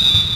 you